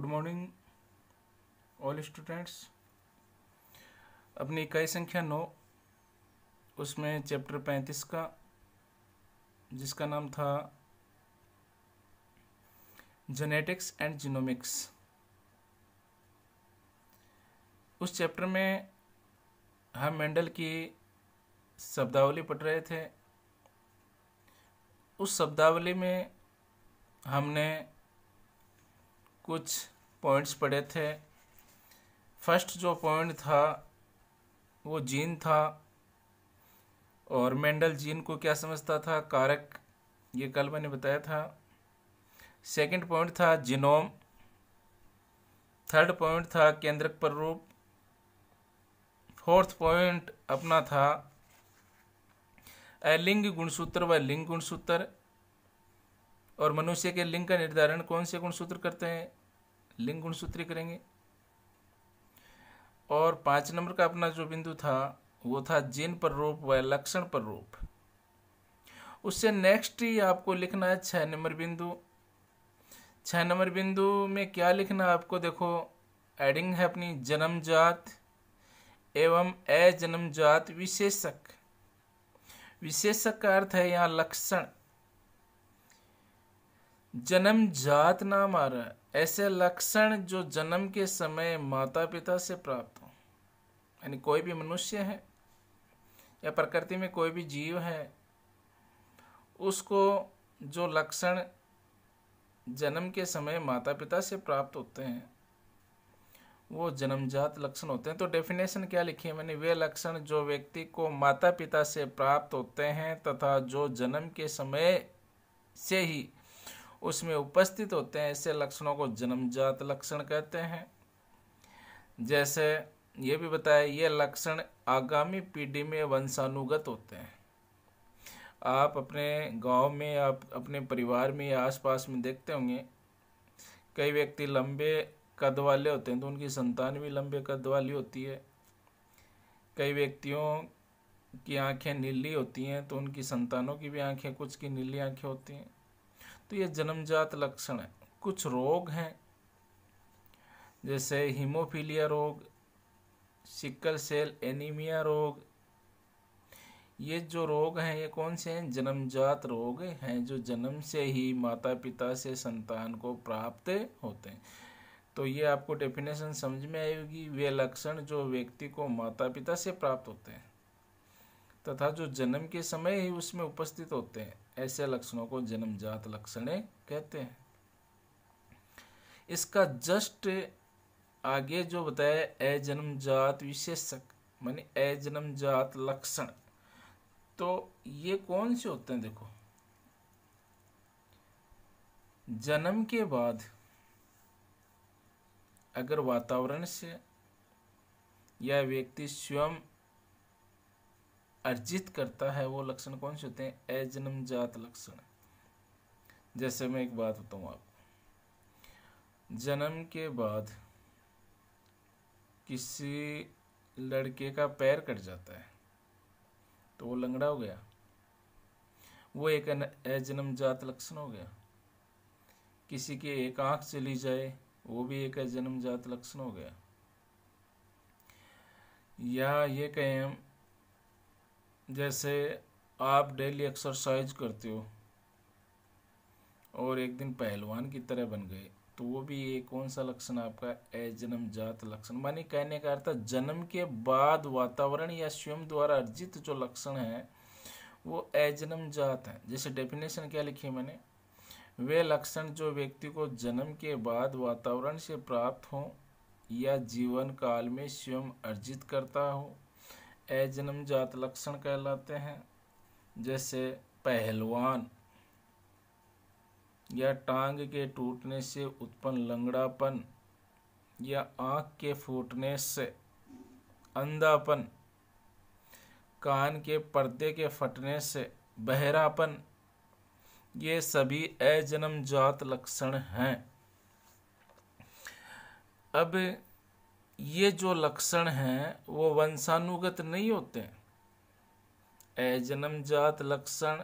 Good morning all students. अपनी इकाई संख्या नौ, उसमें चैप्टर पैंतीस का, जिसका नाम था जेनेटिक्स एंड जीनोमिक्स उस चैप्टर में हम मेंडल की शब्दावली पढ़ रहे थे। उस शब्दावली में हमने कुछ पॉइंट्स पढ़े थे। फ़र्स्ट जो पॉइंट था, वो जीन था और मेंडल जीन को क्या समझता था? कारक, ये कल मैंने बताया था। सेकंड पॉइंट था जिनोम। थर्ड पॉइंट था केंद्रक पर रूप। फोर्थ पॉइंट अपना था अलिंग गुणसूत्र व लिंग गुणसूत्र। और मनुष्य के लिंग का निर्धारण कौन से गुणसूत्र करते हैं? लिंग गुणसूत्री करेंगे। और पाँच नंबर का अपना जो बिंदु था, वो था जिन पर रूप व लक्षण पर रूप। उससे नेक्स्ट ही आपको लिखना है छह नंबर बिंदु। छह नंबर बिंदु में क्या लिखना है आपको? देखो एडिंग है अपनी जन्मजात एवं ए अजन्मजात विशेषक। विशेषक का अर्थ है यहाँ लक्षण। जन्म जात नाम आ रहा है। ऐसे लक्षण जो जन्म के समय माता पिता से प्राप्त हो। यानी कोई भी मनुष्य है, या प्रकृति में कोई भी जीव है, उसको जो लक्षण जन्म के समय माता पिता से प्राप्त होते हैं, वो जन्मजात लक्षण होते हैं। तो डेफिनेशन क्या लिखी है? मैंने वे लक्षण जो व्यक्ति को माता पिता से प्राप्त होते हैं तथा जो जन्म के समय से ही उसमें उपस्थित होते हैं, ऐसे लक्षणों को जन्मजात लक्षण कहते हैं। जैसे ये भी बताया, ये लक्षण आगामी पीढ़ी में वंशानुगत होते हैं। आप अपने गाँव में, आप अपने परिवार में या आसपास में देखते होंगे, कई व्यक्ति लंबे कद वाले होते हैं तो उनकी संतान भी लंबे कद वाली होती है। कई व्यक्तियों की आँखें नीली होती हैं तो उनकी संतानों की भी आँखें कुछ की नीली आँखें होती हैं। तो ये जन्मजात लक्षण है। कुछ रोग हैं, जैसे हीमोफीलिया रोग, सिकल सेल एनीमिया रोग, ये जो रोग हैं, ये कौन से हैं? जन्मजात रोग हैं, जो जन्म से ही माता पिता से संतान को प्राप्त होते हैं। तो ये आपको डेफिनेशन समझ में आएगी, वे लक्षण जो व्यक्ति को माता पिता से प्राप्त होते हैं, तथा जो जन्म के समय ही उसमें उपस्थित होते हैं। ऐसे लक्षणों को जन्मजात लक्षण कहते हैं। इसका जस्ट आगे जो बताया, अजन्मजात विशेषक, मानी अजन्मजात लक्षण। तो ये कौन से होते हैं देखो? जन्म के बाद अगर वातावरण से या व्यक्ति स्वयं अर्जित करता है वो लक्षण कौन से होते हैं? अजन्मजात लक्षण। जैसे मैं एक बात बताऊँ आपको। जन्म के बाद किसी लड़के का पैर कट जाता है तो वो लंगड़ा हो गया। वो एक अजन्मजात लक्षण हो गया। किसी की एक आँख चली जाए, वो भी एक जन्मजात लक्षण हो गया। या ये कहें हम जैसे आप डेली एक्सरसाइज करते हो और एक दिन पहलवान की तरह बन गए तो वो भी एक कौन सा लक्षण आपका? अजन्म जात लक्षण। मानी कहने का अर्थ जन्म के बाद वातावरण या स्वयं द्वारा अर्जित जो लक्षण है, वो अजन्म जात है। जैसे डेफिनेशन क्या लिखी है मैंने? वे लक्षण जो व्यक्ति को जन्म के बाद वातावरण से प्राप्त हो या जीवन काल में स्वयं अर्जित करता हो अजन्मजात लक्षण कहलाते हैं, जैसे पहलवान। या टांग के टूटने से उत्पन्न लंगड़ापन, या आँख के फूटने से अंधापन, कान के पर्दे के फटने से बहरापन, ये सभी अजन्मजात लक्षण हैं। अब ये जो लक्षण हैं, वो वंशानुगत नहीं होते अजन्मजात लक्षण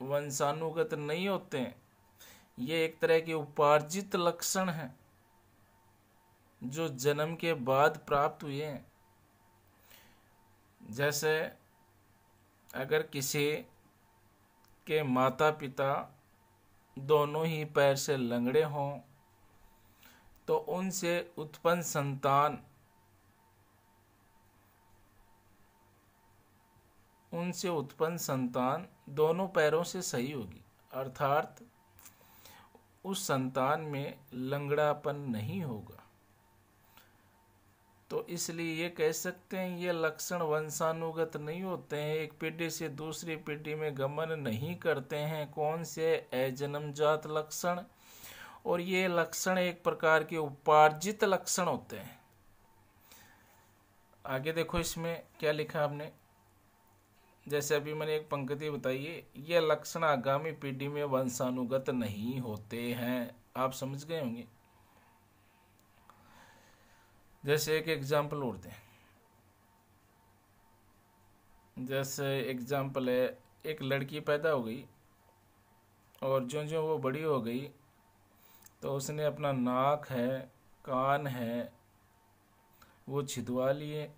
वंशानुगत नहीं होते हैं। ये एक तरह के उपार्जित लक्षण हैं, जो जन्म के बाद प्राप्त हुए हैं। जैसे अगर किसी के माता पिता दोनों ही पैर से लंगड़े हों तो उनसे उत्पन्न संतान, उनसे उत्पन्न संतान दोनों पैरों से सही होगी। अर्थात, उस संतान में लंगड़ापन नहीं होगा। तो इसलिए ये कह सकते हैं, ये लक्षण वंशानुगत नहीं होते हैं। एक पीढ़ी से दूसरी पीढ़ी में गमन नहीं करते हैं। कौन से? अजन्मजात लक्षण। और ये लक्षण एक प्रकार के उपार्जित लक्षण होते हैं। आगे देखो इसमें क्या लिखा आपने? जैसे अभी मैंने एक पंक्ति बताई है, ये लक्षण आगामी पीढ़ी में वंशानुगत नहीं होते हैं। आप समझ गए होंगे। जैसे एक एग्ज़ाम्पल और दें। जैसे एग्ज़ाम्पल है, एक लड़की पैदा हो गई और जो जो वो बड़ी हो गई तो उसने अपना नाक है, कान है, वो छिदवा लिए।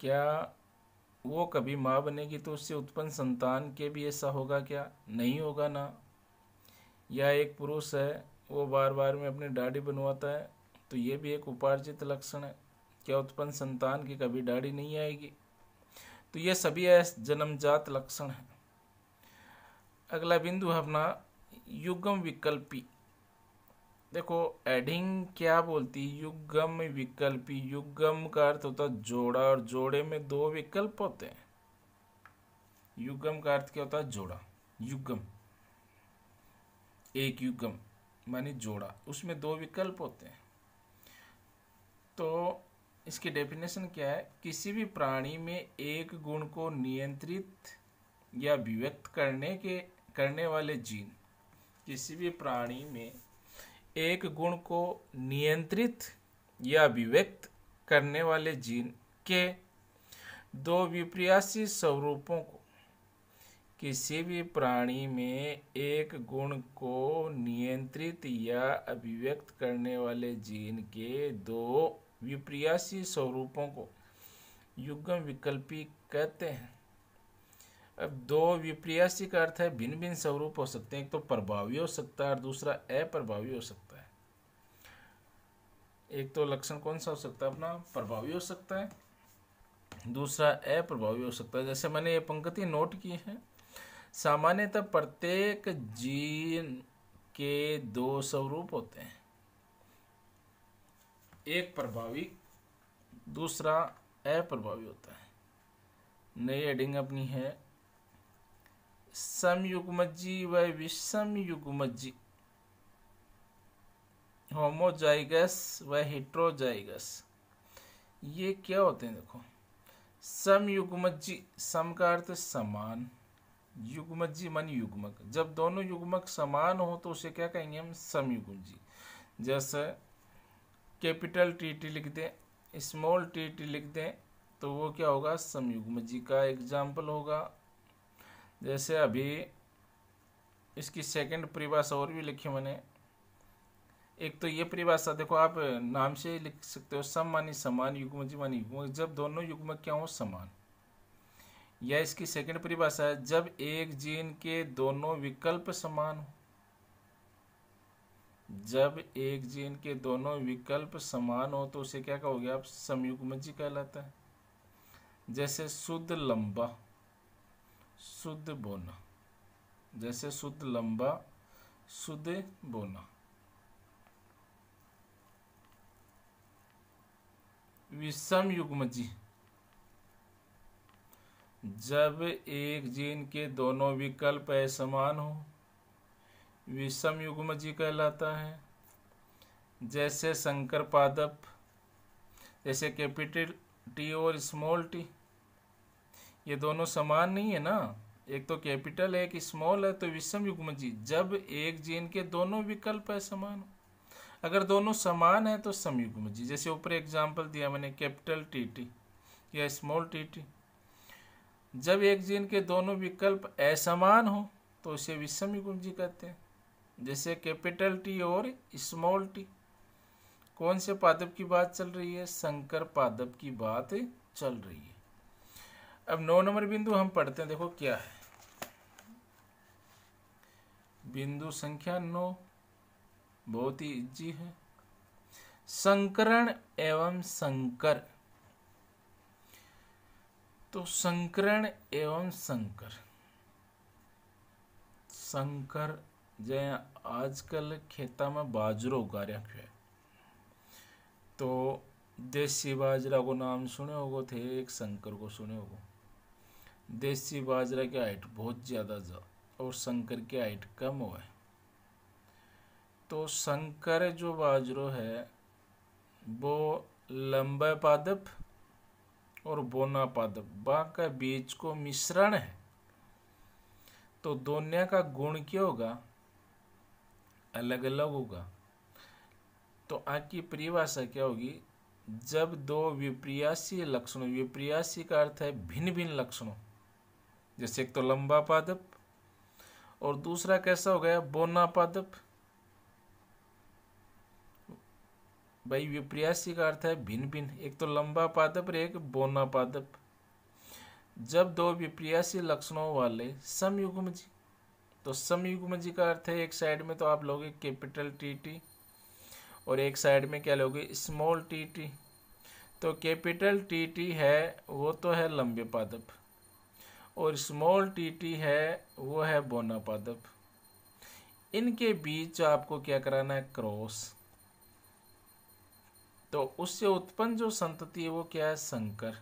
क्या वो कभी माँ बनेगी तो उससे उत्पन्न संतान के भी ऐसा होगा क्या? नहीं होगा ना। या एक पुरुष है, वो बार बार में अपनी दाढ़ी बनवाता है तो ये भी एक उपार्जित लक्षण है। क्या उत्पन्न संतान की कभी दाढ़ी नहीं आएगी? तो ये सभी जन्मजात लक्षण है। अगला बिंदु अपना युगम विकल्पी। देखो एडिंग क्या बोलती? है युगम विकल्पी। युगम का अर्थ होता है जोड़ा, और जोड़े में दो विकल्प होते हैं। युगम का अर्थ क्या होता है? जोड़ा। युगम। एक युगम, मानी जोड़ा। उसमें दो विकल्प होते हैं। तो इसकी डेफिनेशन क्या है? किसी भी प्राणी में एक गुण को नियंत्रित या विव्यक्त करने के, करने वाले जीन किसी भी प्राणी में एक गुण को नियंत्रित या विव्यक्त करने वाले जीन के दो विप्रयासी स्वरूपों को किसी भी प्राणी में एक गुण को नियंत्रित या अभिव्यक्त करने वाले जीन के दो विप्रयासी स्वरूपों को युग्म विकल्पी कहते हैं। अब दो विप्रयासी का अर्थ है भिन्न भिन्न स्वरूप हो सकते हैं। एक तो प्रभावी हो सकता है और दूसरा अप्रभावी हो सकता है। एक तो लक्षण कौन सा हो सकता है? अपना प्रभावी हो सकता है। दूसरा अप्रभावी हो सकता है। जैसे मैंने ये पंक्ति नोट की है, सामान्यतः प्रत्येक जीन के दो स्वरूप होते हैं। एक प्रभावी, दूसरा अप्रभावी होता है। नई एडिंग अपनी है समयुग्मजी व विषम युग्मजी होमोजाइगस व हिट्रोजाइगस। ये क्या होते हैं देखो? समयुग्मजी सम का अर्थ समान। युग्मजी मन युग्मक। जब दोनों युग्मक समान हो तो उसे क्या कहेंगे हम? समयुग्मजी जैसे कैपिटल टी टी लिख दें, स्मॉल टी टी लिख दें तो वो क्या होगा? समयुग्मजी का एग्ज़ाम्पल होगा। जैसे अभी इसकी सेकंड परिभाषा और भी लिखी मैंने। एक तो ये परिभाषा देखो, आप नाम से लिख सकते हो, सम मानी समान युग्मजी मानी युग्म। जब दोनों युग्म क्या हो, समान। या इसकी सेकंड परिभाषा है, जब एक जीन के दोनों विकल्प समान हो। जब एक जीन के दोनों विकल्प समान हो तो उसे क्या कहोगे आप? समयुग्मजी कहलाता है। जैसे शुद्ध लंबा। शुद्ध बोना। जैसे शुद्ध लंबा, शुद्ध बोना। विषम युग्मजी। जब एक जीन के दोनों विकल्प असमान हो, विषम युग्म जी कहलाता है। जैसे शंकर पादप, जैसे कैपिटल टी और स्मॉल टी। ये दोनों समान नहीं है ना? एक तो कैपिटल है, एक स्मॉल है तो विषम युग्म जी जब एक जीन के दोनों विकल्प है समान। अगर दोनों समान है तो समयुग्म जी जैसे ऊपर एग्ज़ाम्पल दिया मैंने कैपिटल टी टी या स्मॉल टी टी जब एक जीन के दोनों विकल्प असमान हो तो उसे विषम युग्म जी कहते हैं। जैसे कैपिटल टी और स्मॉल टी कौन से पादप की बात चल रही है? संकर पादप की बात चल रही है। अब नौ नंबर बिंदु हम पढ़ते हैं, देखो क्या है। बिंदु संख्या नौ, बहुत ही इजी है। संकरण एवं संकर। तो संकरण एवं संकर। संकर जय आजकल खेता में बाजरो उगा रहा है। तो देसी बाजरा को नाम सुने होगो, थे एक शंकर को सुने होगो। देसी बाजरा की हाइट बहुत ज़्यादा और शंकर की हाइट कम हो है। तो शंकर जो बाजरो है, वो लंबा पादप और बोना पादप बा का बीज को मिश्रण है। तो दोनों का गुण क्या होगा? अलग अलग होगा। तो आपकी परिभाषा क्या होगी? जब दो विप्रियासी लक्षणों, विप्रियासी का अर्थ है भिन्न भिन्न लक्षणों जैसे एक तो लंबा पादप और दूसरा कैसा हो गया? बोना पादप। भाई, विप्रियासी का अर्थ है भिन्न भिन्न एक तो लंबा पादप और एक बोना पादप। जब दो विप्रियासी लक्षणों वाले समयुग्मजी तो समयुग्मजी का अर्थ है एक साइड में तो आप लोगे कैपिटल टी टी और एक साइड में क्या लोगे? स्मॉल टी टी तो कैपिटल टी टी है, वो तो है लंबे पादप। और स्मॉल टी टी है, वो है बोना पादप इनके बीच आपको क्या कराना है? क्रॉस तो उससे उत्पन्न जो संतति है वो क्या है? संकर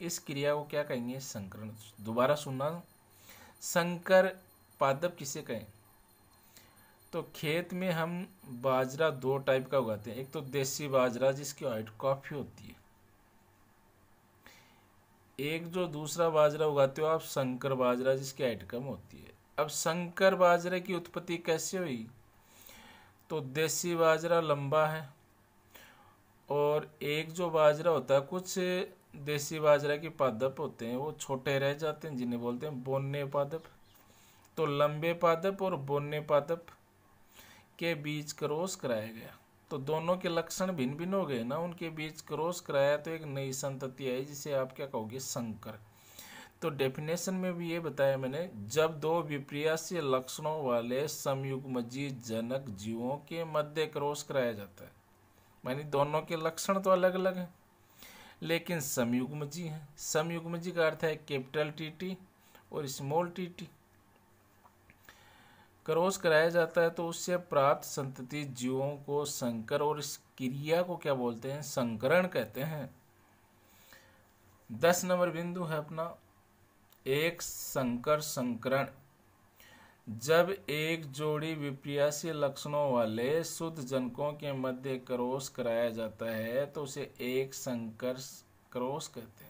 इस क्रिया को क्या कहेंगे? संकरण दोबारा सुनना। संकर पादप किसे कहें? तो खेत में हम बाजरा दो टाइप का उगाते हैं। एक तो देसी बाजरा जिसकी हाइट काफ़ी होती है। एक जो दूसरा बाजरा उगाते हो, आप संकर बाजरा जिसकी हाइट कम होती है। अब संकर बाजरे की उत्पत्ति कैसे हुई? तो देसी बाजरा लंबा है और एक जो बाजरा होता है, कुछ देसी बाजरा के पादप होते हैं, वो छोटे रह जाते हैं, जिन्हें बोलते हैं बोने पादप। तो लंबे पादप और बोने पादप के बीच क्रॉस कराया गया। तो दोनों के लक्षण भिन्न भिन्न हो गए ना, उनके बीच क्रॉस कराया तो एक नई संतति आई, जिसे आप क्या कहोगे? संकर। तो डेफिनेशन में भी ये बताया मैंने, जब दो विप्रियासी लक्षणों वाले समयुग्मजी जनक जीवों के मध्य क्रॉस कराया जाता है। मानी दोनों के लक्षण तो अलग अलग हैं, लेकिन समयुग्मजी हैं। समयुग्मजी का अर्थ है कैपिटल टी टी और स्मॉल टी टी क्रॉस कराया जाता है तो उससे प्राप्त संतति जीवों को संकर और इस क्रिया को क्या बोलते हैं? संकरण कहते हैं। दस नंबर बिंदु है अपना। एक संकर संकरण। जब एक जोड़ी विप्रियासी लक्षणों वाले शुद्ध जनकों के मध्य क्रॉस कराया जाता है तो उसे एक संकर क्रॉस कहते हैं।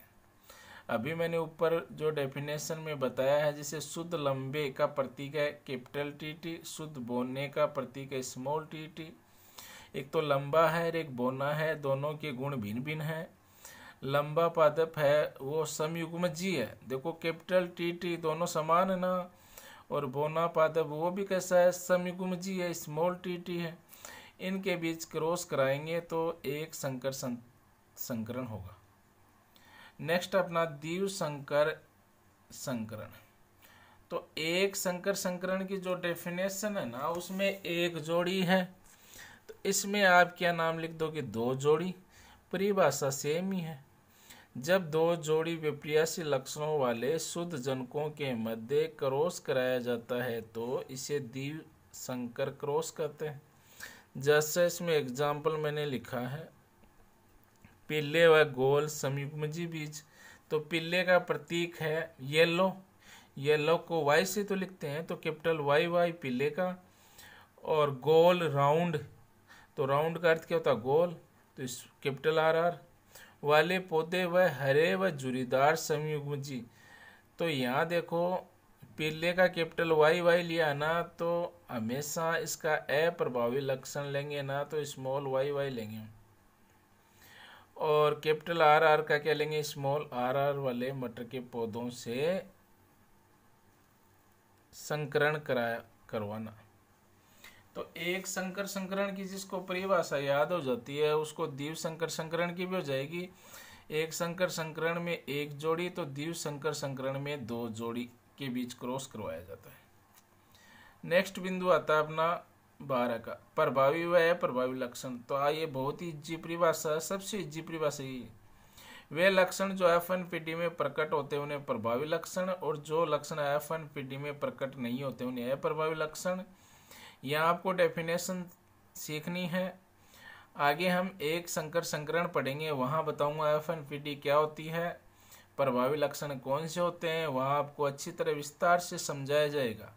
अभी मैंने ऊपर जो डेफिनेशन में बताया है, जिसे शुद्ध लंबे का प्रतीक है कैपिटल टी टी शुद्ध बोने का प्रतीक है स्मॉल टी टी एक तो लंबा है और एक बोना है, दोनों के गुण भिन्न भिन्न हैं। लंबा पादप है, वो समयुग्म जी है। देखो कैपिटल टी टी दोनों समान है ना? और बोना पादप, वो भी कैसा है? समिगुमजी है स्मॉल टी टी है। इनके बीच क्रॉस कराएँगे तो एक संकर संकरण होगा। नेक्स्ट अपना दीव संकर संकरण। तो एक संकर संकरण की जो डेफिनेशन है ना, उसमें एक जोड़ी है। तो इसमें आप क्या नाम लिख दोगे? दो जोड़ी। परिभाषा सेम ही है। जब दो जोड़ी विप्रियासी लक्षणों वाले शुद्ध जनकों के मध्य क्रॉस कराया जाता है तो इसे दीव संकर क्रॉस कहते हैं। जैसे इसमें एग्ज़ाम्पल मैंने लिखा है पिल्ले व गोल समीपमजी बीज तो पिल्ले का प्रतीक है येलो। येलो को वाई से तो लिखते हैं तो कैपिटल वाई वाई पिल्ले का। और गोल राउंड तो राउंड का अर्थ क्या होता है? गोल। तो इस कैपिटल आर आर वाले पौधे व हरे व जुरीदार जी तो यहाँ देखो, पीले का कैपिटल वाई वाई लिया ना तो हमेशा इसका अप्रभावी लक्षण लेंगे ना तो स्मॉल वाई वाई लेंगे और कैपिटल आर आर का क्या लेंगे? स्मॉल आर आर वाले मटर के पौधों से संकरण कराया करवाना। तो एक संकर संकरण की जिसको परिभाषा याद हो जाती है, उसको द्वीप संकर संकरण की भी हो जाएगी। एक संकर संकरण में एक जोड़ी तो द्वीप संकर संकरण में दो जोड़ी के बीच क्रॉस करवाया जाता है। नेक्स्ट बिंदु आता है अपना बारह का। प्रभावी व प्रभावी लक्षण। तो आइए बहुत ही इज्जी परिभाषा सबसे इज्जी परिभाषा ये वे लक्षण जो एफ़ एन पी डी में प्रकट होते हैं, उन्हें प्रभावी लक्षण, और जो लक्षण एफ़ एन पी डी में प्रकट नहीं होते, उन्हें अप्रभावी लक्षण। यहाँ आपको डेफिनेशन सीखनी है। आगे हम एक संकर संकरण पढ़ेंगे, वहाँ बताऊँगा एफ़ एन पी डी क्या होती है। प्रभावी लक्षण कौन से होते हैं, वहाँ आपको अच्छी तरह विस्तार से समझाया जाएगा।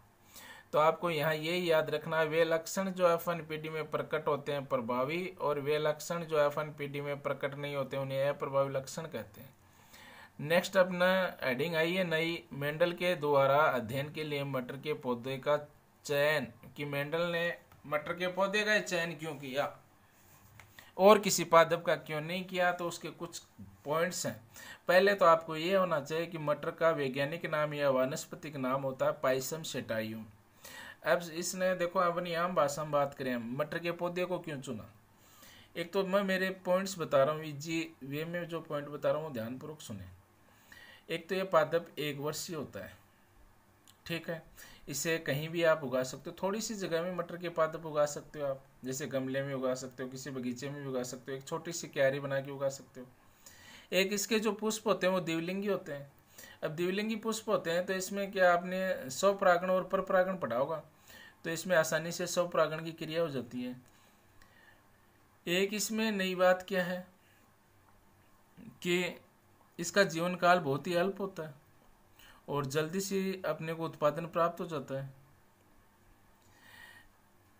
तो आपको यहाँ ये याद रखना है, वे लक्षण जो एफ़ एन पी डी में प्रकट होते हैं प्रभावी और वे लक्षण जो एफ़ एन पी डी में प्रकट नहीं होते, उन्हें अप्रभावी लक्षण कहते हैं। नेक्स्ट अपना एडिंग आई है नई, मेंडल के द्वारा अध्ययन के लिए मटर के पौधे का चयन। कि मेंडल ने मटर के पौधे का चयन क्यों किया? और किसी पादप का क्यों नहीं किया? तो उसके कुछ पॉइंट्स हैं। पहले तो आपको ये होना चाहिए कि मटर का वैज्ञानिक नाम या वानस्पतिक नाम होता है पाइसम सेटाइम अब इसने देखो, अपनी आम भाषा में बात करें मटर के पौधे को क्यों चुना? एक तो मैं मेरे पॉइंट्स बता रहा हूँ जी, वे में जो पॉइंट बता रहा हूँ ध्यानपूर्वक सुने। एक तो ये पादप एक वर्षीय होता है, ठीक है? इसे कहीं भी आप उगा सकते हो। थोड़ी सी जगह में मटर के पादप उगा सकते हो आप, जैसे गमले में उगा सकते हो, किसी बगीचे में भी उगा सकते हो, एक छोटी सी क्यारी बना के उगा सकते हो। एक इसके जो पुष्प होते हैं, वो दिवलिंगी होते हैं। अब दिवलिंगी पुष्प होते हैं तो इसमें क्या आपने सौ परागण और पर परागण पढ़ा होगा? तो इसमें आसानी से सौ परागण की क्रिया हो जाती है। एक इसमें नई बात क्या है? कि इसका जीवन काल बहुत ही अल्प होता है और जल्दी से अपने को उत्पादन प्राप्त हो जाता है।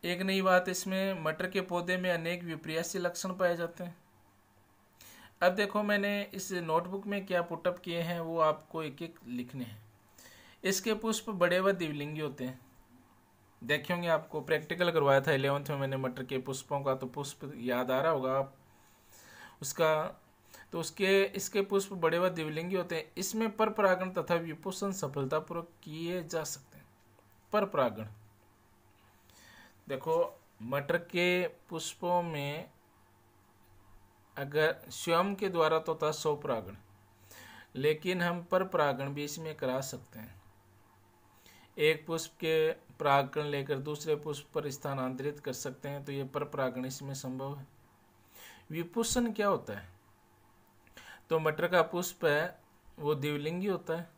एक नई बात इसमें मटर के पौधे में अनेक विप्रयासी लक्षण पाए जाते हैं। अब देखो मैंने इस नोटबुक में क्या पुटअप किए हैं, वो आपको एक एक लिखने हैं। इसके पुष्प बड़े व दिवलिंगी होते हैं। देखेंगे आपको प्रैक्टिकल करवाया था इलेवंथ में मैंने मटर के पुष्पों का तो पुष्प याद आ रहा होगा आप। उसका तो उसके, इसके पुष्प बड़े व दिवलिंगी होते हैं। इसमें पर परागण तथा विपोषण सफलतापूर्वक किए जा सकते हैं। पर परागण। देखो, मटर के पुष्पों में अगर स्वयं के द्वारा तो था सौ परागण, लेकिन हम पर परागण भी इसमें करा सकते हैं। एक पुष्प के परागण लेकर दूसरे पुष्प पर स्थानांतरित कर सकते हैं तो ये पर परागण इसमें संभव है। विपोषण क्या होता है? तो मटर का पुष्प है, वो दिवलिंगी होता है।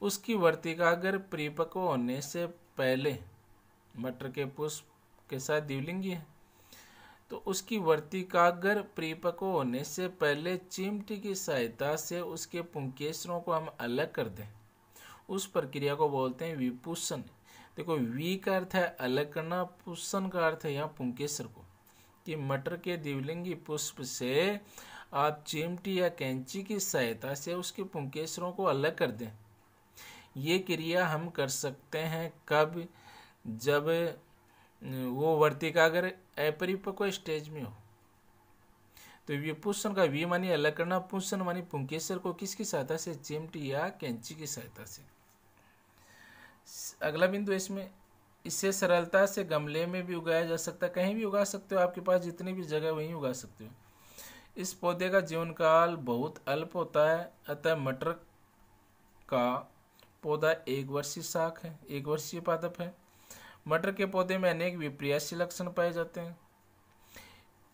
उसकी वर्तिका अगर परिपक्व होने से पहले मटर के पुष्प के साथ दिवलिंगी है तो उसकी वर्तिकाग्र परिपक्व होने से पहले चिमटी की सहायता से उसके पुंकेश्वरों को हम अलग कर दें। उस प्रक्रिया को बोलते हैं विपुषण देखो, वी का अर्थ है अलग करना पुष्ण का अर्थ है यहाँ पुंकेश्वर को, कि मटर के दिवलिंगी पुष्प से आप चिमटी या कैंची की सहायता से उसके पुंकेश्वरों को अलग कर दें। ये क्रिया हम कर सकते हैं कब? जब वो वर्तिका अगर अपरिपक्व स्टेज में हो। तो विपुषण का वी मानी अलग करना पुष्ण मानी पुंकेश्वर को किसकी सहायता से? चिमटी या कैंची की सहायता से। अगला बिंदु इसमें, इसे सरलता से गमले में भी उगाया जा सकता है। कहीं भी उगा सकते हो, आपके पास जितनी भी जगह वहीं उगा सकते हो। इस पौधे का जीवन काल बहुत अल्प होता है, अतः मटर का पौधा एक वर्षीय शाख है एक वर्षीय पादप है। मटर के पौधे में अनेक विप्रयासी लक्षण पाए जाते हैं।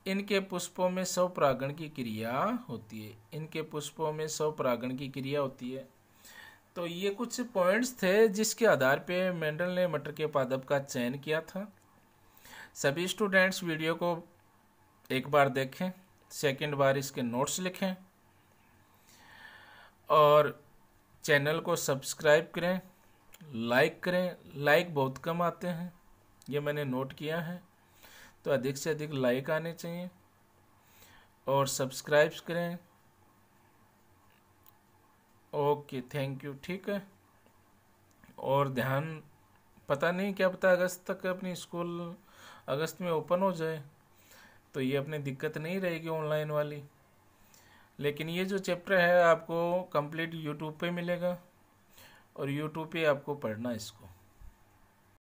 इनके पुष्पों में सौ परागण की क्रिया होती है। इनके पुष्पों में सौ परागण की क्रिया होती है। तो ये कुछ पॉइंट्स थे जिसके आधार पे मेंडल ने मटर के पादप का चयन किया था। सभी स्टूडेंट्स वीडियो को एक बार देखें सेकंड बार इसके नोट्स लिखें और चैनल को सब्सक्राइब करें लाइक करें। लाइक बहुत कम आते हैं, ये मैंने नोट किया है। तो अधिक से अधिक लाइक आने चाहिए और सब्सक्राइब करें। ओके थैंक यू ठीक है। और ध्यान, पता नहीं, क्या पता अगस्त तक अपनी स्कूल, अगस्त में ओपन हो जाए तो ये अपनी दिक्कत नहीं रहेगी ऑनलाइन वाली। लेकिन ये जो चैप्टर है, आपको कंप्लीट यूट्यूब पे मिलेगा, और यूट्यूब पे आपको पढ़ना इसको।